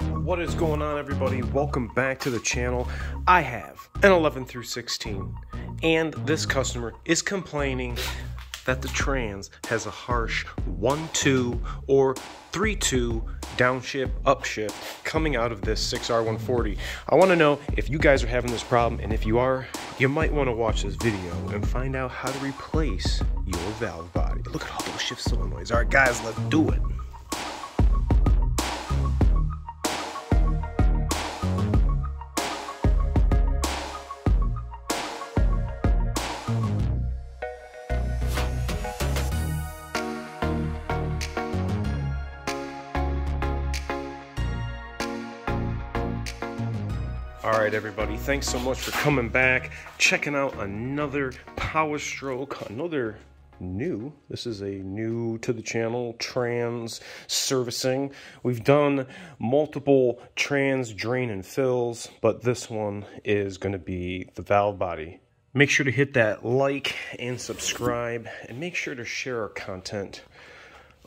What is going on, everybody? Welcome back to the channel. I have an 11 through 16, and this customer is complaining that the trans has a harsh 1 2 or 3 2 downshift, upshift coming out of this 6R140. I want to know if you guys are having this problem, and if you are, you might want to watch this video and find out how to replace your valve body. Look at all those shift solenoids. All right, guys, let's do it. All right, everybody, thanks so much for coming back, checking out another Power Stroke, another new. This is a new to the channel trans servicing. We've done multiple trans drain and fills, but this one is going to be the valve body. Make sure to hit that like and subscribe, and make sure to share our content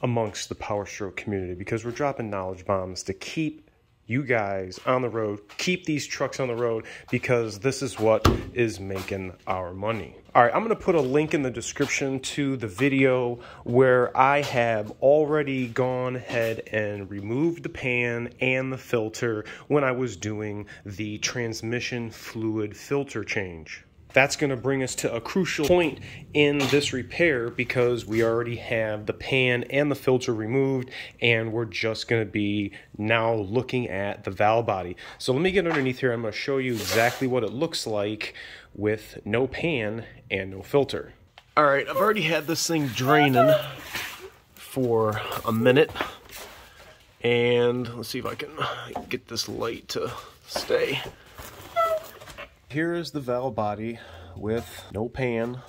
amongst the Power Stroke community because we're dropping knowledge bombs to keep you guys on the road, keep these trucks on the road because this is what is making our money. All right, I'm going to put a link in the description to the video where I have already gone ahead and removed the pan and the filter when I was doing the transmission fluid filter change. That's going to bring us to a crucial point in this repair because we already have the pan and the filter removed and we're just going to be now looking at the valve body. So let me get underneath here. I'm going to show you exactly what it looks like with no pan and no filter. All right, I've already had this thing draining for a minute. And let's see if I can get this light to stay. Here is the valve body with no pan,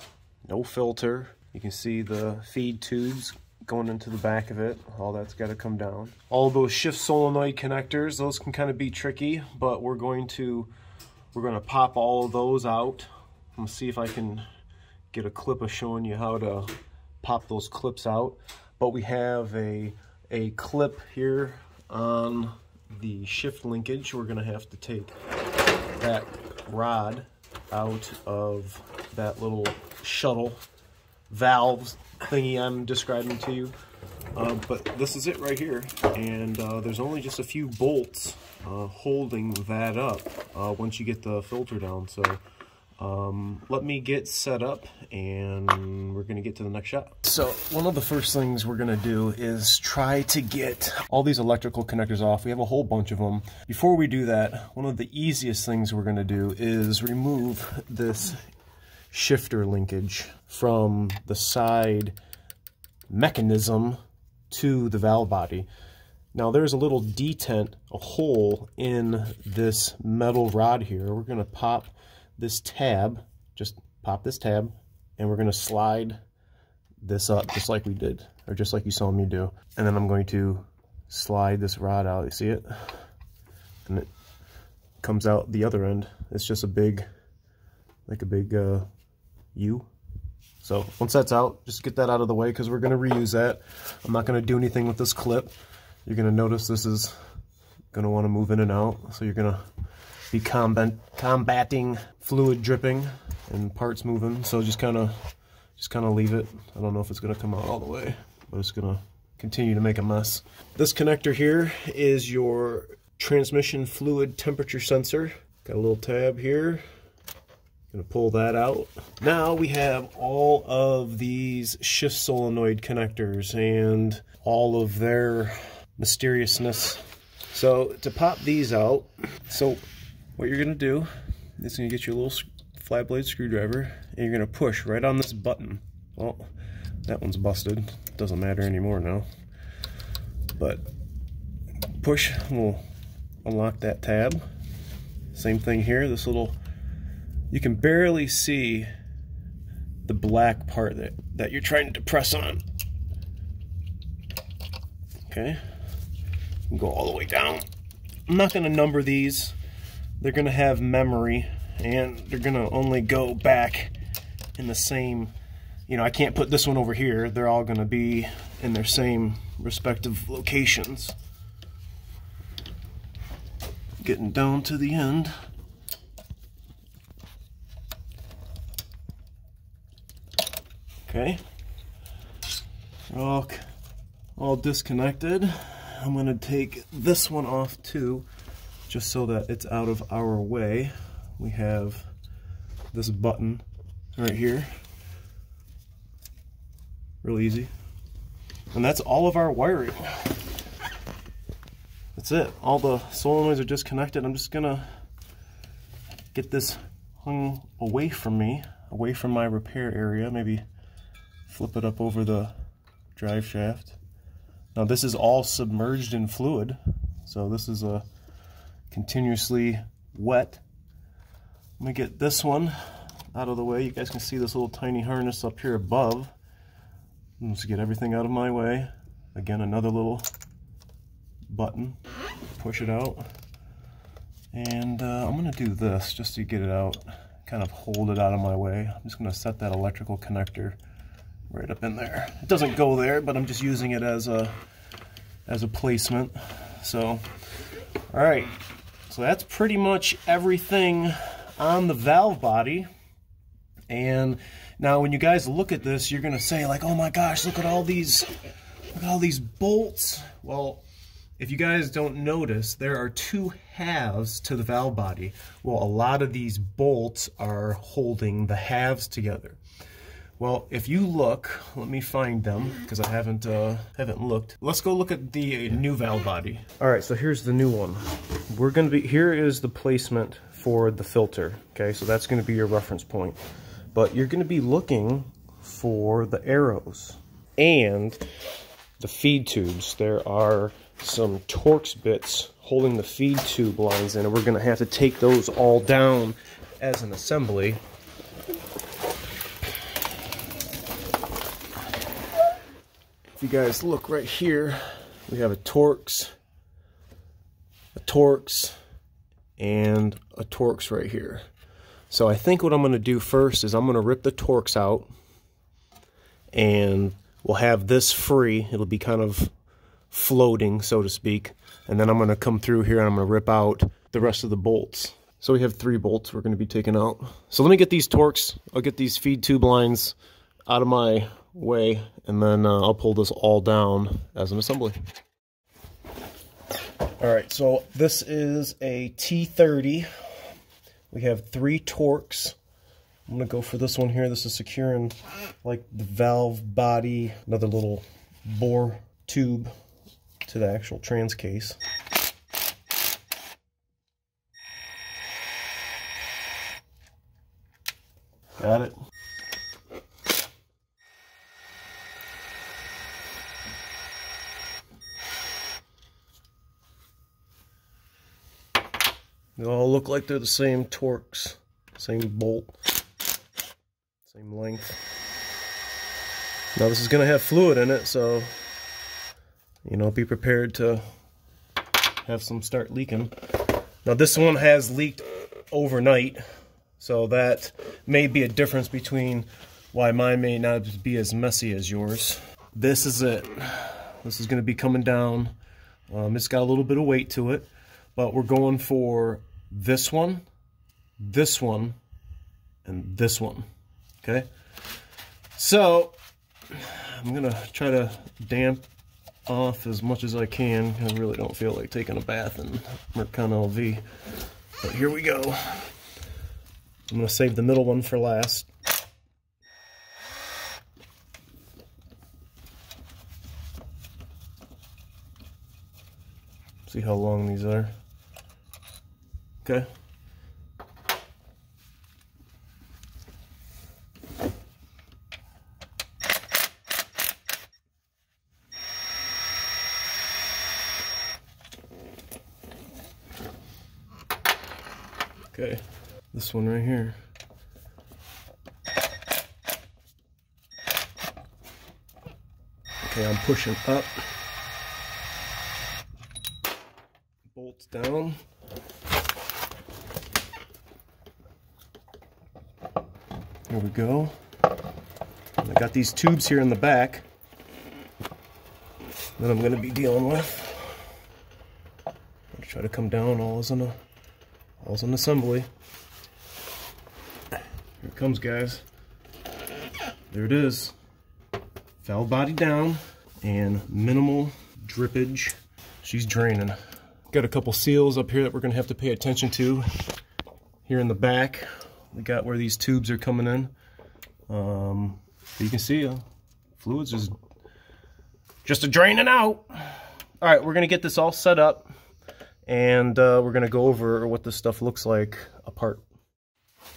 no filter. You can see the feed tubes going into the back of it. All that's got to come down. All those shift solenoid connectors, those can kind of be tricky, but we're going to we're going to pop all of those out. I'm see if I can get a clip of showing you how to pop those clips out. But we have a a clip here on the shift linkage. We're going to have to take that rod out of that little shuttle valve thingy I'm describing to you. Uh, but this is it right here, and uh, there's only just a few bolts uh, holding that up uh, once you get the filter down. So um, let me get set up, and we're to get to the next shot. So one of the first things we're to do is try to get all these electrical connectors off. We have a whole bunch of them. Before we do that, one of the easiest things we're to do is remove this shifter linkage from the side mechanism to the valve body. Now there's a little detent, a hole in this metal rod here. We're to pop this tab, just pop this tab, and we're to slide this up just like we did, or just like you saw me do. And then I'm going to slide this rod out, you see it? And it comes out the other end. It's just a big, like a big uh, U. So once that's out, just get that out of the way because we're to reuse that. I'm not to do anything with this clip. You're to notice this is want to move in and out. So you're to be combat combating fluid dripping and parts moving. So just kind of just kind of leave it. I don't know if it's going to come out all the way, but it's going to continue to make a mess. This connector here is your transmission fluid temperature sensor. Got a little tab here. Gonna pull that out. Now we have all of these shift solenoid connectors and all of their mysteriousness. So to pop these out, so what you're gonna do is gonna get your little flat blade screwdriver and you're gonna push right on this button. Well, that one's busted. Doesn't matter anymore now. But push will unlock that tab. Same thing here, this little you can barely see the black part that, that you're trying to press on. Okay, go all the way down. I'm not to number these. They're going to have memory and they're going to only go back in the same, you know, I can't put this one over here. They're all going to be in their same respective locations. getting down to the end. Okay. All, all disconnected. I'm going to take this one off too, just so that it's out of our way. We have this button right here. Real easy. And that's all of our wiring. That's it. All the solenoids are disconnected. I'm just gonna get this hung away from me, away from my repair area. Maybe flip it up over the drive shaft. Now this is all submerged in fluid. So this is a continuously wet. Let me get this one out of the way. You guys can see this little tiny harness up here above. Let's get everything out of my way. Again, another little button. Push it out. And uh, I'm going to do this just to get it out, kind of hold it out of my way. I'm just going to set that electrical connector right up in there. It doesn't go there, but I'm just using it as a as a placement. So, all right. So that's pretty much everything on the valve body. And now, when you guys look at this, you're to say like, oh my gosh, look at all these, look at all these bolts. Well, if you guys don't notice, there are two halves to the valve body. Well, a lot of these bolts are holding the halves together. Well, if you look, let me find them because I haven't uh, haven't looked. Let's go look at the new valve body. All right, so here's the new one. We're gonna be here is the placement for the filter. Okay, so that's gonna be your reference point but you're going to be looking for the arrows and the feed tubes. There are some Torx bits holding the feed tube lines in, and we're going to have to take those all down as an assembly. If you guys look right here, we have a Torx, a Torx, and a Torx right here. So I think what I'm going to do first is I'm going to rip the Torx out and we'll have this free. It'll be kind of floating, so to speak. And then I'm going to come through here and I'm going to rip out the rest of the bolts. So we have three bolts we're going to be taking out. So let me get these Torx. I'll get these feed tube lines out of my way and then uh, I'll pull this all down as an assembly. All right, so this is a T30 we have three Torx. I'm to go for this one here. This is securing like the valve body, another little bore tube to the actual trans case. Got it. They all look like they're the same Torx, same bolt, same length. Now this is going to have fluid in it, so, you know, be prepared to have some start leaking. Now this one has leaked overnight, so that may be a difference between why mine may not be as messy as yours. This is it. This is going to be coming down. Um, it's got a little bit of weight to it, but we're going for this one, this one, and this one. Okay? So, I'm to try to damp off as much as I can. I really don't feel like taking a bath in Mercon LV. But here we go. I'm to save the middle one for last. See how long these are. Okay. Okay, this one right here. Okay, I'm pushing up. Bolts down. There we go. I got these tubes here in the back that I'm going to be dealing with. try to come down. All is in a, all's in assembly. Here it comes, guys. There it is. Valve body down and minimal drippage. She's draining. Got a couple seals up here that we're gonna have to pay attention to. Here in the back, we got where these tubes are coming in. Um, you can see uh, fluids is just a draining out. All right, we're gonna get this all set up and uh, we're gonna go over what this stuff looks like apart.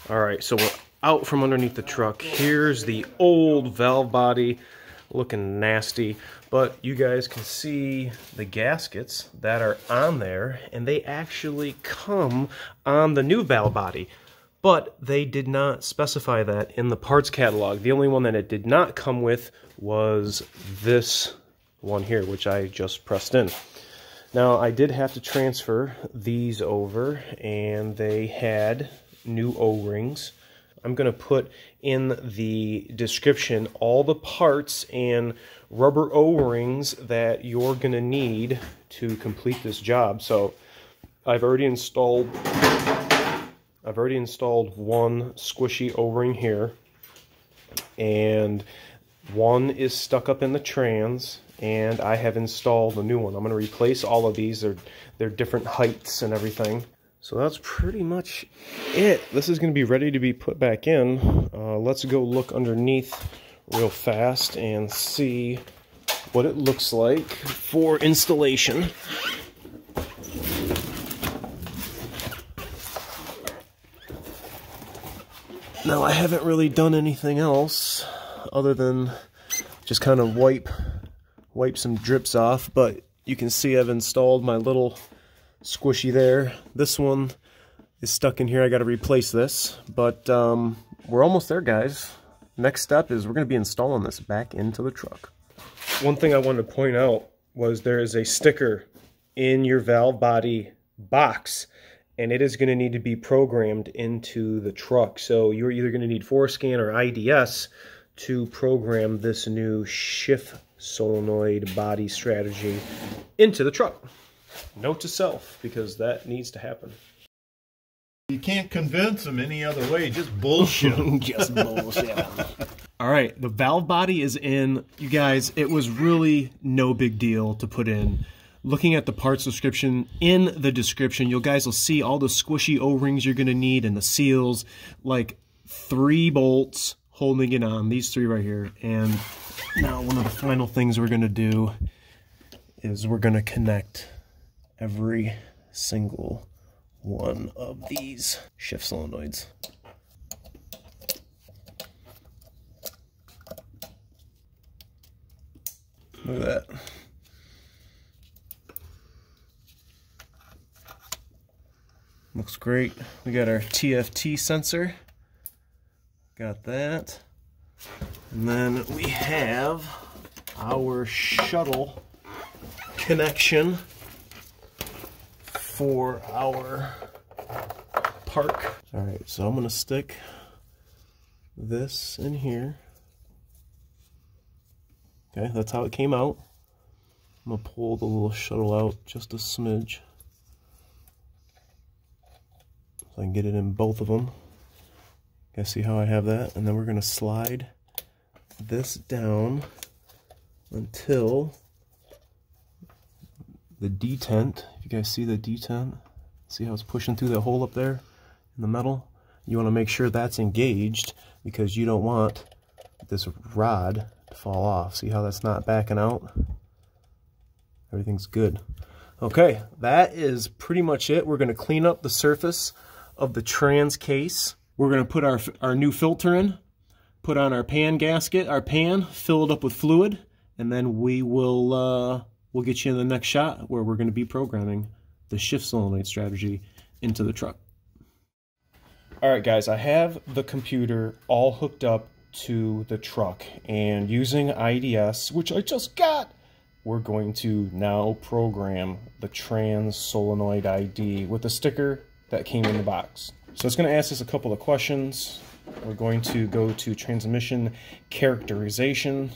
All right, so we're out from underneath the truck. Here's the old valve body looking nasty, but you guys can see the gaskets that are on there and they actually come on the new valve body but they did not specify that in the parts catalog. The only one that it did not come with was this one here, which I just pressed in. Now, I did have to transfer these over, and they had new O-rings. I'm going to put in the description all the parts and rubber O-rings that you're going to need to complete this job. So I've already installed I've already installed one squishy O-ring here and one is stuck up in the trans and I have installed a new one. I'm going to replace all of these. They're, they're different heights and everything. So that's pretty much it. This is going to be ready to be put back in. Uh, let's go look underneath real fast and see what it looks like for installation. Now I haven't really done anything else other than just kind of wipe wipe some drips off, but you can see I've installed my little squishy there. This one is stuck in here. I got to replace this, but um, we're almost there, guys. Next step is we're going to be installing this back into the truck. One thing I wanted to point out was there is a sticker in your valve body box and it is going to need to be programmed into the truck. So you're either going to need FORScan or IDS to program this new shift solenoid body strategy into the truck. Note to self, because that needs to happen. You can't convince them any other way, just bullshit. just bullshit. All right, the valve body is in. You guys, it was really no big deal to put in looking at the parts description in the description you guys will see all the squishy o-rings you're going to need and the seals like three bolts holding it on these three right here. And now one of the final things we're going to do is we're going to connect every single one of these shift solenoids. Look at that Looks great. We got our TFT sensor. Got that. And then we have our shuttle connection for our park. All right, so I'm gonna stick this in here. Okay, that's how it came out. I'm gonna pull the little shuttle out just a smidge. So I can get it in both of them. Guys see how I have that? And then we're going to slide this down until the detent, if you guys see the detent, see how it's pushing through that hole up there in the metal? You want to make sure that's engaged because you don't want this rod to fall off. See how that's not backing out? Everything's good. Okay, that is pretty much it. We're going to clean up the surface of the trans case. We're going to put our, our new filter in, put on our pan gasket, our pan, fill it up with fluid, and then we will uh, we'll get you in the next shot where we're going to be programming the shift solenoid strategy into the truck. All right, guys, I have the computer all hooked up to the truck and using IDS, which I just got, we're going to now program the trans solenoid ID with a sticker that came in the box. So it's going to ask us a couple of questions. We're going to go to transmission characterization.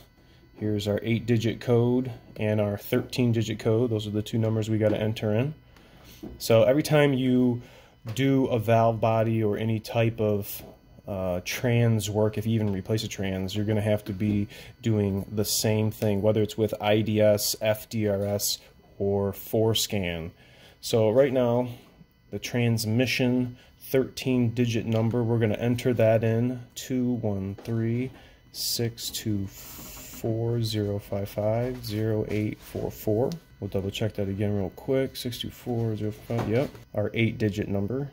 Here's our 8-digit code and our 13-digit code. Those are the two numbers we got to enter in. So every time you do a valve body or any type of uh, trans work, if you even replace a trans, you're going to have to be doing the same thing, whether it's with IDS, FDRS, or FORScan. So right now, the transmission 13 digit number, we're going to enter that in 213-624-055-0844. We'll double check that again real quick. 624-055, yep. Our eight digit number,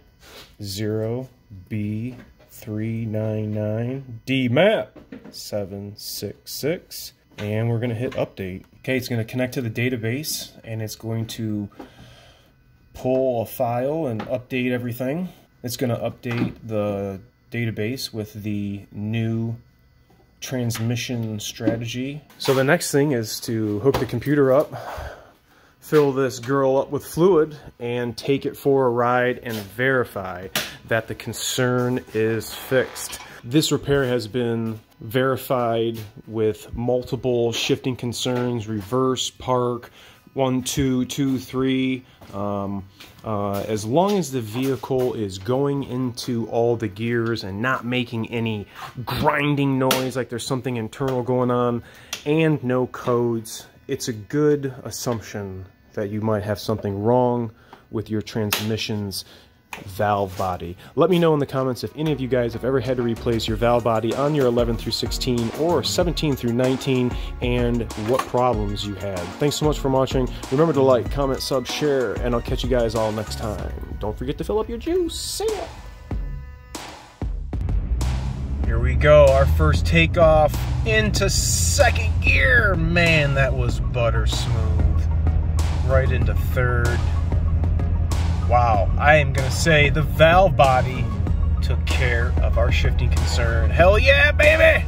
0B399 DMAP 766 and we're going to hit update. Okay, it's going to connect to the database and it's going to pull a file and update everything. It's going to update the database with the new transmission strategy. So the next thing is to hook the computer up, fill this girl up with fluid, and take it for a ride and verify that the concern is fixed. This repair has been verified with multiple shifting concerns, reverse, park, one, two, two, three. Um, uh, as long as the vehicle is going into all the gears and not making any grinding noise like there's something internal going on and no codes, it's a good assumption that you might have something wrong with your transmission's valve body. Let me know in the comments if any of you guys have ever had to replace your valve body on your 11 through 16 or 17 through 19 and what problems you had. Thanks so much for watching. Remember to like, comment, sub, share, and I'll catch you guys all next time. Don't forget to fill up your juice. See ya! Here we go, our first takeoff into second gear. Man, that was butter smooth. Right into third. Wow, I am going to say the valve body took care of our shifting concern. Hell yeah, baby!